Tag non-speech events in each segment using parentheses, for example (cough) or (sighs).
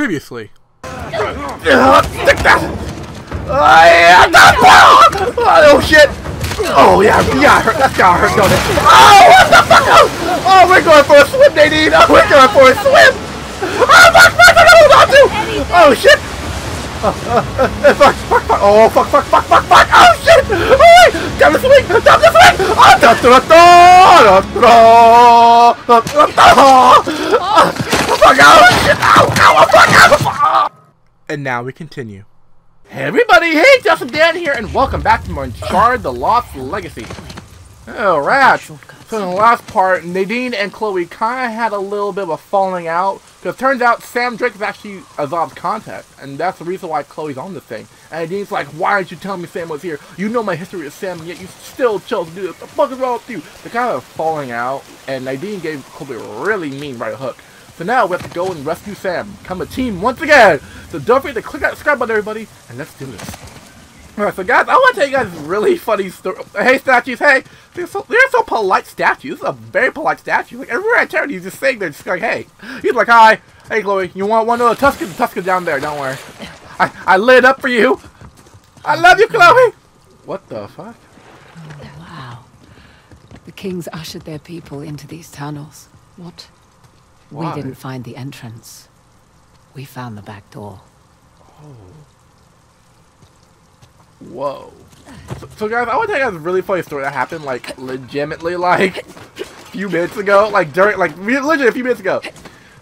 Previously. Oh shit! Oh yeah, yeah, hurt, that's gotta hurt, don't it? Oh, what the fuck? Oh, oh, we're going for a swim, Nadine! Oh, we're going for a swim! Oh, fuck, fuck, I hold on to! Oh shit! Uh, uh, fuck, fuck, fuck, oh, fuck, fuck, fuck, fuck, oh shit! Oh, wait, down the swing, down the swing! Oh, da, da, da, da, da, da, da, da, da, fuck, oh ow, fuck, fuck! And now we continue. Hey everybody, hey, Justin Dan here, and welcome back to more Uncharted The Lost Legacy. Alright, so in the last part, Nadine and Chloe kind of had a little bit of a falling out, because it turns out Sam Drake is actually Asav's contact, and that's the reason why Chloe's on this thing. And Nadine's like, why aren't you telling me Sam was here? You know my history with Sam, and yet you still chose to do this. What the fuck is wrong with you? They're kind of falling out, and Nadine gave Chloe a really mean right hook. So now we have to go and rescue Sam. Come a team once again. So don't forget to click that subscribe button, everybody, and let's do this. Alright, so guys, I want to tell you guys really funny story. Hey, statues, hey. They're so, they're so polite statues. A very polite statue. Like, everywhere I turn, he's just saying there, just like, hey. He's like, hi. Hey, Chloe, you want one of the Tuscans? Tuscan down there, don't worry. I, I lit up for you. I love you, Chloe. What the fuck? Wow. The kings ushered their people into these tunnels. What? Why? We didn't find the entrance. We found the back door. Oh. Whoa. So, so guys, I want to tell you guys a really funny story that happened, like, legitimately, like, a (laughs) few minutes ago. Like, during, like, literally a few minutes ago.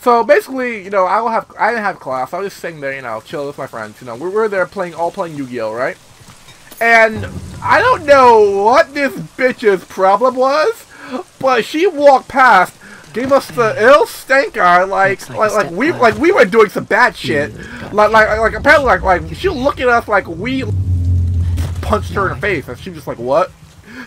So, basically, you know, I will have, I didn't have class. I was just sitting there, you know, chill with my friends. You know, we were there playing, all playing Yu-Gi-Oh, right? And I don't know what this bitch's problem was, but she walked past, gave us the ill stank eye, like, like like, like we, like we were doing some bad shit. Like, like, like, apparently, like, like she looked at us like we punched her in the face, and she was just like, "What?"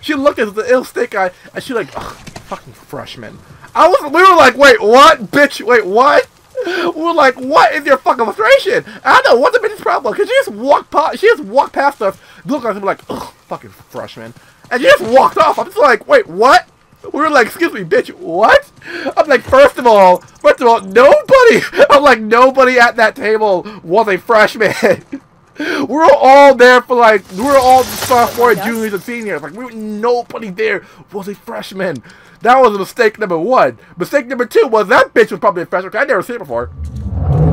She looked at the ill stink eye, and she like, Ugh, "Fucking freshman." I was, we were like, "Wait, what, bitch? Wait, what?" We're like, "What is your fucking frustration?" I don't know what's the bitch's problem because she just walked past, she just walked past us, looked at us, and be like, "Ugh, fucking freshman," and she just walked off. I'm just like, "Wait, what?" We were like, excuse me, bitch, what? I'm like, first of all, first of all, nobody, (laughs) I'm like, nobody at that table was a freshman. (laughs) we're all there for like, we're all sophomore, juniors, and seniors. Like, we were, nobody there was a freshman. That was a mistake number one. Mistake number two was that bitch was probably a freshman, I never seen her before.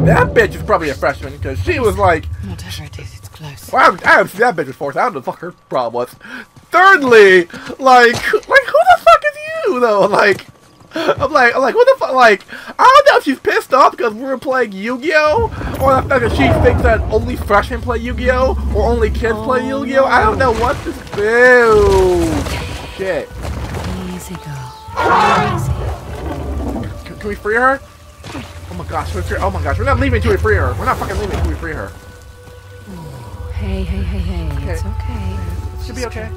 That bitch is probably a freshman, because she was like, Whatever it is, it's close. well, I haven't, I haven't seen that bitch before, so I don't know what the fuck her problem was. Thirdly, like, like who the fuck though? Like, I'm like, I'm like, what the fuck? Like, I don't know if she's pissed off because we were playing Yu-Gi-Oh, or the fact that she thinks that only freshmen play Yu-Gi-Oh, or only kids play oh. Yu-Gi-Oh. I don't know what this. Ew. Shit. Easy, girl. Easy. Can, can we free her? Oh my gosh, can we free Oh my gosh, we're not leaving until we free her. We're not fucking leaving until we free her. Hey, hey, hey, hey. It's okay. Should be okay.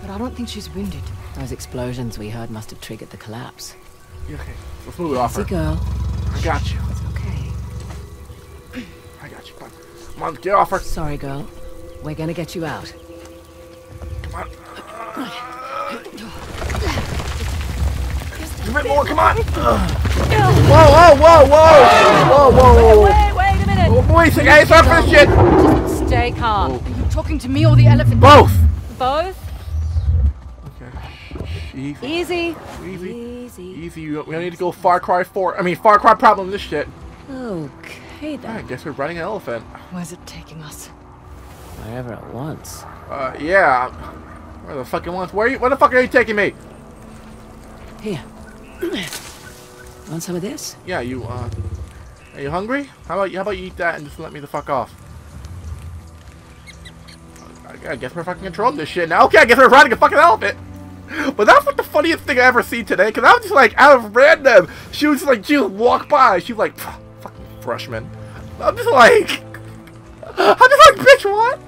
But I don't think she's wounded. Those explosions we heard must have triggered the collapse. You Okay, let's move it off Easy, her. girl. I got you. It's okay. I got you. Come on, come on get off her. Sorry, girl. We're gonna get you out. Come on. A bit more, come on! Whoa, whoa, whoa, whoa! Whoa, whoa, whoa! Wait, wait a minute. Oh, boy, say, hey, stop for this shit! Stay calm. Oh. Are you talking to me or the elephant? Both! Both? Okay. Easy, Easy. easy, Easy. easy. We don't need to go Far Cry 4. I mean, Far Cry problem this shit. Okay, then. I guess we're running an elephant. Where's it taking us? Wherever it wants. Uh, yeah. Where the fucking ones? Where you? Where the fuck are you taking me? Here. (clears throat) Want some of this? Yeah, you, uh... Are you hungry? How about you, how about you eat that and just let me the fuck off? I, I guess we're fucking controlling this shit now. Okay, I guess we're riding a fucking elephant! But that's like the funniest thing I ever seen today, because I was just like, out of random, she was like, she would walk by, she was like, fucking freshman. I'm just like, (laughs) I'm just like, bitch, what?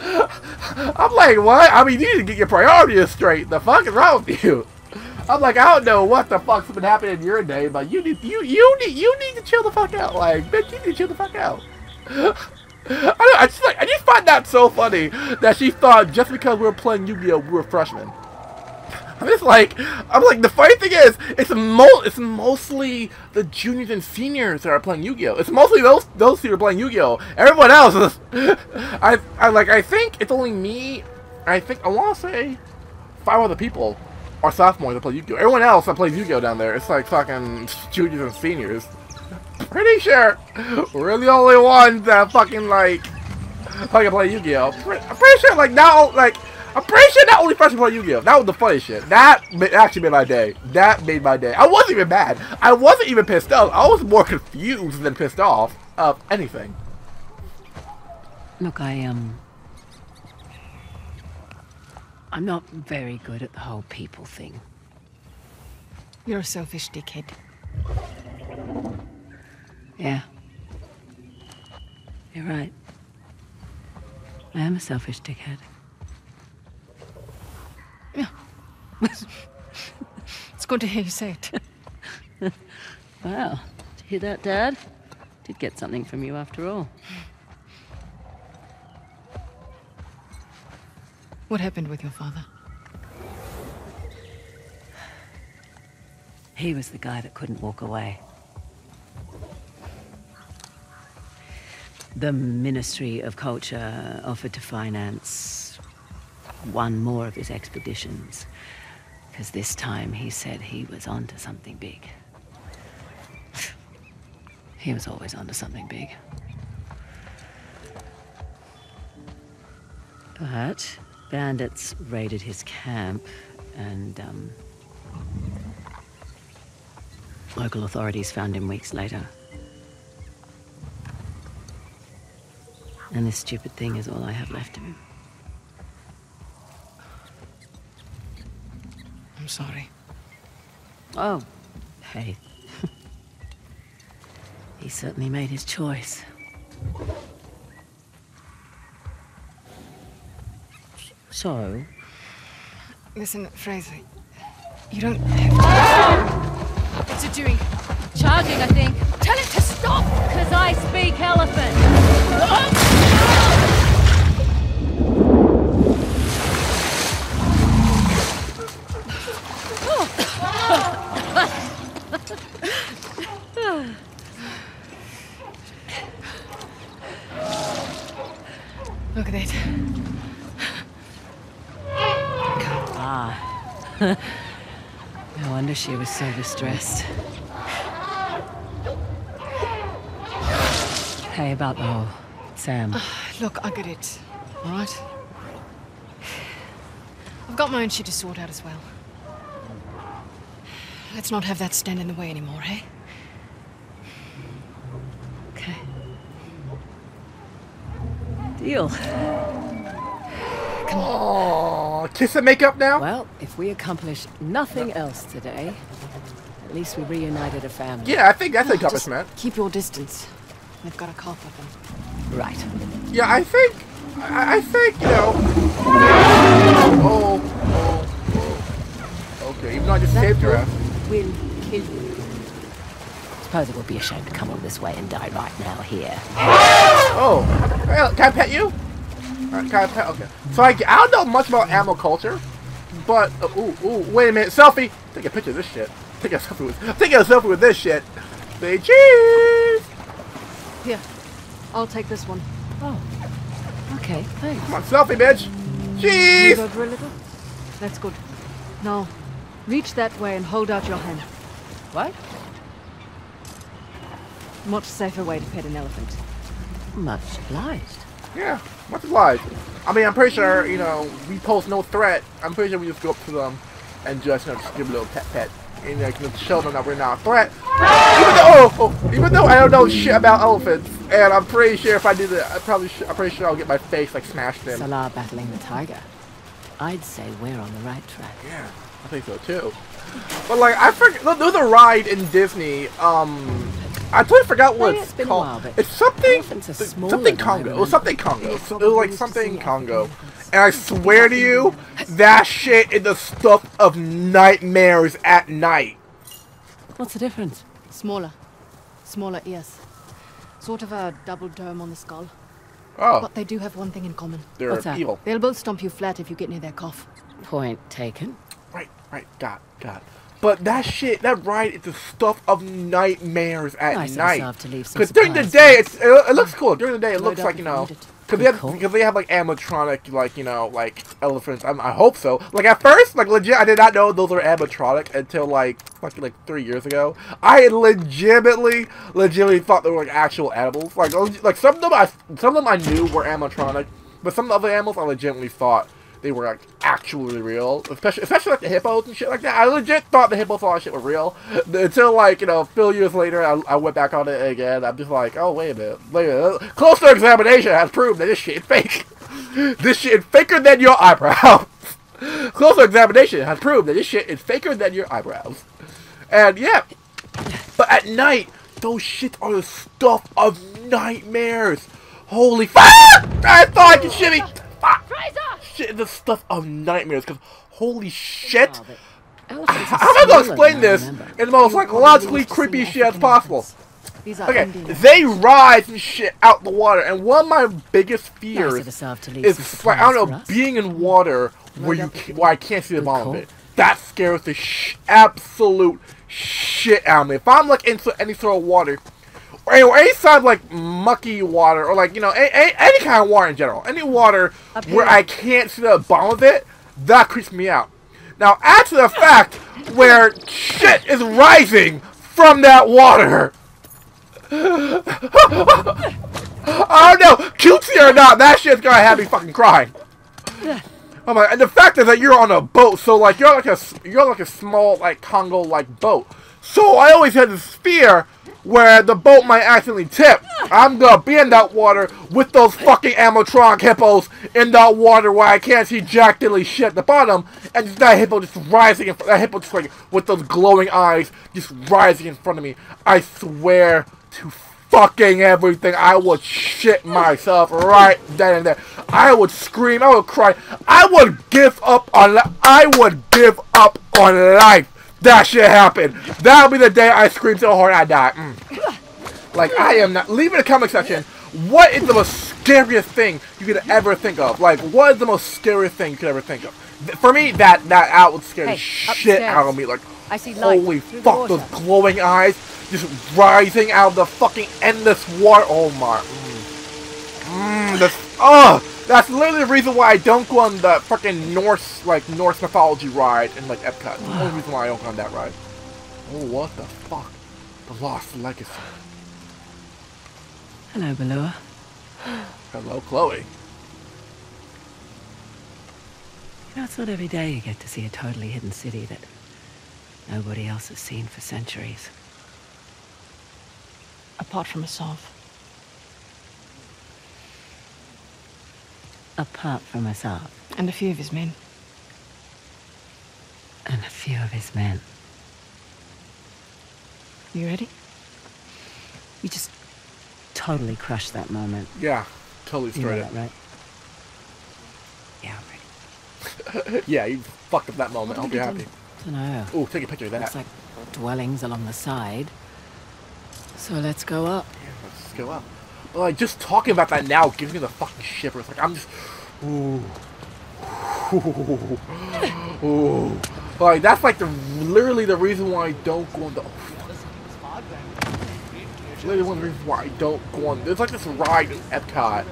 (laughs) I'm like, what? I mean, you need to get your priorities straight. The fuck is wrong with you? (laughs) I'm like, I don't know what the fuck's been happening in your day, but you need, you, you need, you need to chill the fuck out. Like, bitch, you need to chill the fuck out. I, I just like, I just find that so funny that she thought just because we were playing Yu-Gi-Oh, we were freshmen. I'm just like, I'm like, the funny thing is, it's mo- it's mostly the juniors and seniors that are playing Yu-Gi-Oh. It's mostly those those who are playing Yu-Gi-Oh. Everyone else is, (laughs) I, I like, I think it's only me. I think I want to say five other people are sophomores that play Yu-Gi-Oh. Everyone else that plays Yu-Gi-Oh down there, it's like fucking juniors and seniors. Pretty sure we're the only ones that fucking like fucking play Yu-Gi-Oh. Pretty sure like now like I'm pretty sure not only freshmen play Yu-Gi-Oh. That was the funny shit. That actually made my day. That made my day. I wasn't even mad. I wasn't even pissed off. I was more confused than pissed off of anything. Look, I, um... I'm not very good at the whole people thing. You're a selfish dickhead. Yeah. You're right. I am a selfish dickhead. (laughs) It's good to hear you say it. (laughs) Wow. Did you hear that, Dad? Did get something from you after all. What happened with your father? He was the guy that couldn't walk away. The Ministry of Culture offered to finance one more of his expeditions. Because this time he said he was onto something big. He was always onto something big. But bandits raided his camp and, um, Local authorities found him weeks later. And this stupid thing is all I have left of him. I'm sorry. Oh, hey. (laughs) he certainly made his choice. So, Listen, Frazer. You don't have to. What's it doing? Charging, I think. Tell it to stop! Because I speak elephant. Look at that. ah. (laughs) no wonder she was so distressed. Hey, about the whole Sam. Look, I get it. Alright? I've got my own shit to sort out as well. Let's not have that stand in the way anymore, hey? Okay. Deal. Come on. Oh, kiss and make up now. Well, if we accomplish nothing else today, at least we reunited a family. Yeah, I think that's an Just accomplishment. keep your distance. They've got a cop with them. Right. Yeah, I think, I, I think, you know. Oh, oh, oh. oh. Okay, even though I just That saved your ass. Will kill you. Suppose it would be a shame to come all this way and die right now here. Oh, hey, can I pet you? Alright, can I pet? Okay. So I, I don't know much about animal culture, but uh, ooh, ooh, wait a minute, selfie. Take a picture of this shit. Take a selfie with, take a selfie with this shit. Say cheese. Here, I'll take this one. Oh. Okay, thanks. Come on, selfie, bitch. Cheese. Move over a little. That's good. Now, reach that way and hold out your hand. What? Much safer way to pet an elephant. Much obliged. Yeah, much obliged. I mean, I'm pretty sure, you know, we pose no threat. I'm pretty sure we just go up to them and just, you know, just give a little pet pet. And, like, you know, show them that we're not a threat. Even though, oh, oh, even though I don't know shit about elephants, and I'm pretty sure if I do that, I probably, sh I'm pretty sure I'll get my face like smashed in. Sala battling the tiger. I'd say we're on the right track. Yeah, I think so too. But like, I forget. There was a ride in Disney. Um, I totally forgot what Yeah, it's it's been a called. while, but it's something, th- something Congo. It was something Congo. remember. It was like something Congo. And I swear to you, that shit is the stuff of nightmares at night. What's the difference? Smaller. Smaller ears. Sort of a double dome on the skull. Oh, But they do have one thing in common. they're What's that? evil. They'll both stomp you flat if you get near their cough. Point taken. Right, right. Got, got. But that shit, that ride is the stuff of nightmares at Nice night. to leave some Because during the day, it's it, it looks cool. During the day, it Load looks like you know, because they have because they have like animatronic, like you know, like elephants. i I hope so. Like at first, like legit, I did not know those were animatronic until like fucking like three years ago. I legitimately, legitimately thought they were like actual animals. Like like some of them, I some of them I knew were animatronic, but some of the other animals I legitimately thought. They were like actually real, especially especially like the hippos and shit like that. I legit thought the hippos all that shit were real until like you know a few years later I, I went back on it again. I'm just like, oh wait a minute, wait a minute. Closer examination has proved that this shit is fake. (laughs) this shit faker than your eyebrows. (laughs) Closer examination has proved that this shit is faker than your eyebrows. And yeah, but at night, those shit are the stuff of nightmares. Holy fuck! (laughs) I thought I could shimmy. Shit, the stuff of nightmares. Cause holy shit! Oh, but elephants are How am I gonna explain this in the most psychologically creepy used to see shit as possible? These are Okay, they rise and shit out the water, and one of my biggest fears yourself to leave is some like I don't know, being in water where you up ca- with where I can't see the bottom of it. That scares the sh- absolute shit out of me. If I'm like into any sort of water, or any, any of like mucky water, or like you know, a, a, any kind of water in general, any water where. I can't see the bottom of it, that creeps me out. Now add to the fact where shit is rising from that water. (laughs) I don't know, cutesy or not, that shit's gonna have me fucking crying. Oh my! And the fact is that you're on a boat, so like you're like a you're like a small like Congo like boat. So I always had this fear where the boat might accidentally tip. I'm gonna be in that water with those fucking animatronic hippos in that water where I can't see jack diddly shit at the bottom, and just that hippo just rising in front. That hippo just like with those glowing eyes just rising in front of me. I swear to fucking everything. I would shit myself right then and there. I would scream. I would cry. I would give up on. I would give up on life. That shit happened. That'll be the day I scream so hard I die. Mm. Like I am not. Leave in the comment section. What is the most scariest thing you could ever think of? Like, what is the most scariest thing you could ever think of? For me, that that out would scare the Hey, shit out of me. Like, I see holy fuck, those glowing eyes just rising out of the fucking endless water. Oh my. Mmm. Mm, this, oh, that's literally the reason why I don't go on the fucking Norse, like, Norse mythology ride in, like, Epcot. The only reason why I don't go on that ride. Oh, what the fuck? The Lost Legacy. Hello, Belur. Hello, Chloe. You know, it's not every day you get to see a totally hidden city that nobody else has seen for centuries. Apart from Asav. Apart from Asav And a few of his men. and a few of his men. You ready? You just totally crushed that moment. Yeah, totally You know straight that, right? Yeah, I'm ready. (laughs) Yeah, you fucked up that moment. I hope you're happy. don't know. Ooh, take a picture of that. Looks like dwellings along the side. So let's go up. Yeah, let's go up. But like just talking about that now gives me the fucking shivers. Like I'm just ooh. Ooh. Ooh. Like that's like the literally the reason why I don't go on the Oh, literally one of the reasons why I don't go on there's like this ride in Epcot.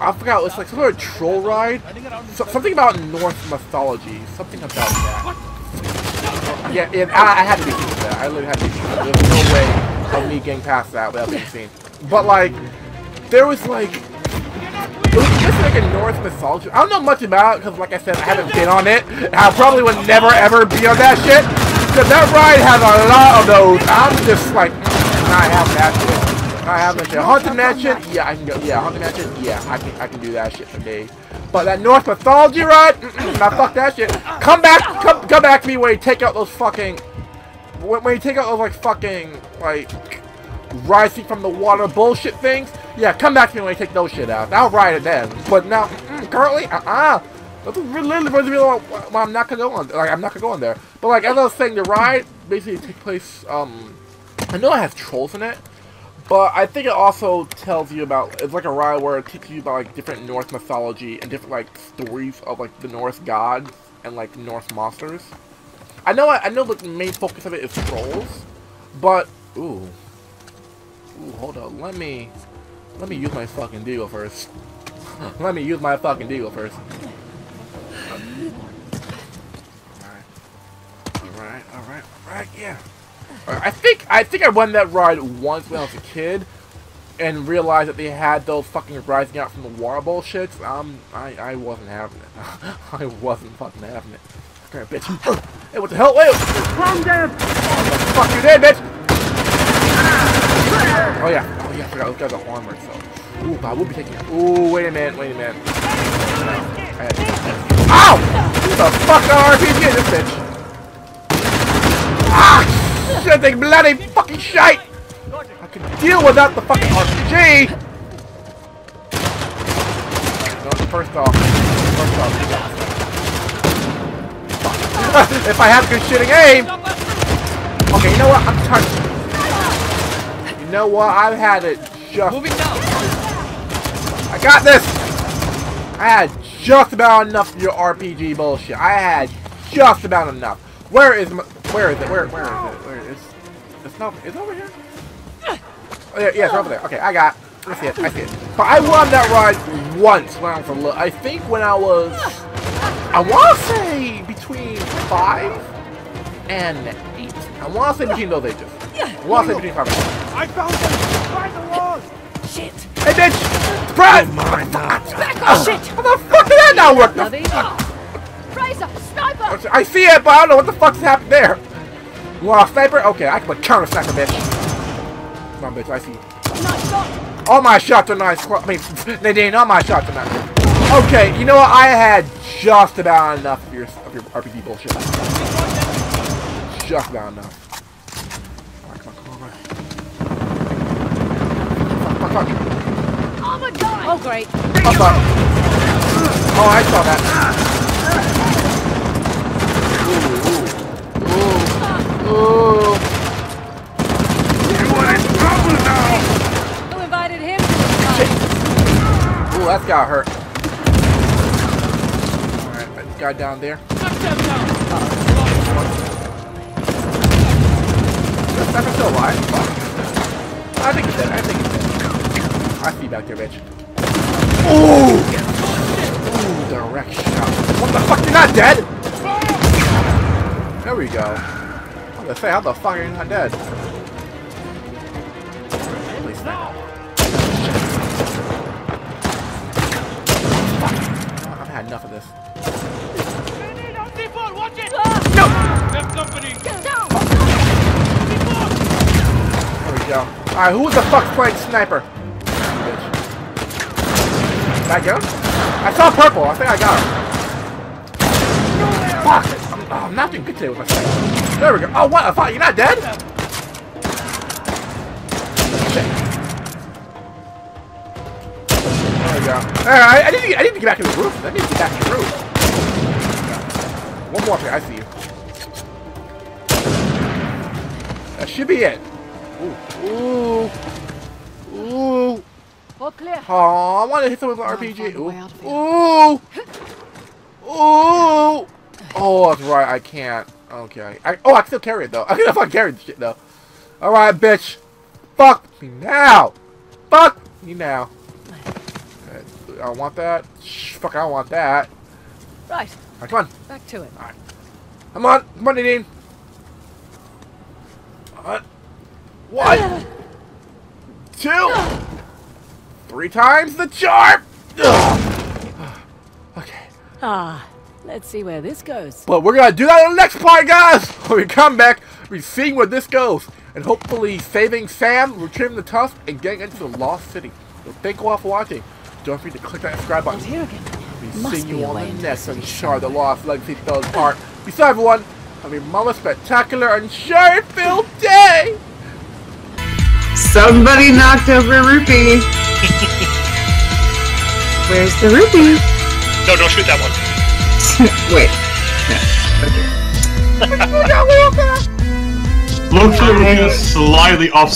I forgot it's like some sort of troll ride. So, something about Norse mythology. Something about that. Yeah, and I, I had to be that. I literally had to be. There's no way of me getting past that without being seen. But like, there was like, it was just like a Norse mythology. I don't know much about it because, like I said, I haven't been on it. I probably would never ever be on that shit. Because that ride has a lot of those. I'm just like, I have that shit. I have that shit. Haunted Mansion, yeah, I can go. Yeah, Haunted Mansion, yeah, I can, I can do that shit for me. But that Norse mythology ride, nah, fuck that shit. Come back, come, come back to me when you take out those fucking, when, when you take out those like fucking like rising from the water bullshit things. Yeah, come back to me when you take those shit out. I'll ride it then. But now, mm, currently, uh-uh. That's I'm not gonna go on. Like, I'm not gonna go on there. But like, as I was saying, the ride basically takes place. Um, I know it has trolls in it, but I think it also tells you about. It's like a ride where it teaches you about like different Norse mythology and different like stories of like the Norse gods and like Norse monsters. I know I, I know the main focus of it is trolls, but ooh, ooh, hold on, let me let me use my fucking deagle first. (laughs) let me use my fucking deagle first. Alright, alright, alright, alright, yeah. I think I think I won that ride once when I was a kid and realized that they had those fucking rising out from the water bullshits. Um I I wasn't having it. (laughs) I wasn't fucking having it. Here, bitch. hey, what the hell? Wait! Calm down! Oh, fuck you dead, bitch! Oh yeah, oh yeah, I forgot those guys are armored, so. Ooh, I will be taking Ooh, wait a minute, wait a minute. I had- Ow! Who the fuck are RPG this bitch? Ah! Shit, they bloody fucking shite! I can deal without the fucking RPG! No, first off, first off, (laughs) if I have good shitting aim! Okay, you know what? I'm tired. You know what? I've had it just... Moving down. I got this! I had just about enough of your RPG bullshit. I had just about enough. Where is my... Where is it? Where, where is it? Where is It's not... Is it over here? Oh, yeah, yeah, it's over there. Okay, I got... I see it. I see it. But I won that ride once when I was a little... I think when I was... I want to say between five and eight. I want to say between those ages. I want to say between five and eight. I found them. By the walls. Shit! Hey, bitch! Surprise! Mine now. Oh, shit! How the fuck did that not work? Bloody. Frazer, sniper! I see it, but I don't know what the fuck's happened there. You want a sniper? Okay, I can put counter sniper, bitch. Come on, bitch, I see. Nice shot! All my shots are nice. I mean, (laughs) Nadine, all my shots are nice. Okay, you know what? I had just about enough of your, of your RPG bullshit. Just about enough. Alright, come on, come on, come on. Fuck, fuck, fuck. Armor guy! Oh, great. Oh, fuck, fuck. Oh, I saw that. Ooh, ooh, ooh. You are in trouble now. Who invited him to the? Ooh, that's got hurt. Alright, that guy down there. there. Is Sniper still alive? Fuck. I think he's dead. I think he's dead. See back there, bitch. Ooh! Ooh, direct shot. What the fuck? You're not dead? There we go. I'm gonna say, how the fuck are you not dead? At least now. I've had enough of this. No! There we go. Alright, who the fuck's playing sniper? I him? I saw purple. I think I got him. Fuck! I'm, oh, I'm not doing good today with my sniper. There we go. Oh, what the fuck? You're not dead? There we go. Alright, I, I, need to I need to get back to the roof. I need to get back to the roof. One more thing. I see you. That should be it. Ooh. Ooh. All clear. Oh, I want to hit someone with an RPG. find a way Ooh. out of here. Ooh. Ooh. Oh, that's right. I can't. Okay. I, oh, I can still carry it, though. (laughs) I can fucking carry the shit, though. Alright, bitch. Fuck me now. Fuck me now. I don't want that. Shh, fuck, I don't want that. Right, Alright, come on. back to it. Alright. Come on. Come on, Nadine. One. One. (sighs) Two. Three times the charm. Ugh. Okay. Ah, let's see where this goes. But we're gonna do that in the next part, guys! (laughs) When we come back, we're seeing where this goes. And hopefully saving Sam, retrieving the tusk, and getting into the Lost City. So thank you all for watching. Don't forget to click that subscribe button. Here again. We Must see you on the into next this Uncharted The Lost Legacy third part. Besides everyone, have a mama spectacular and Uncharted filled day! Somebody knocked over a rupee. (laughs) Where's the rupee? No, don't shoot that one. (laughs) Wait. No. Okay. Look like we're slightly off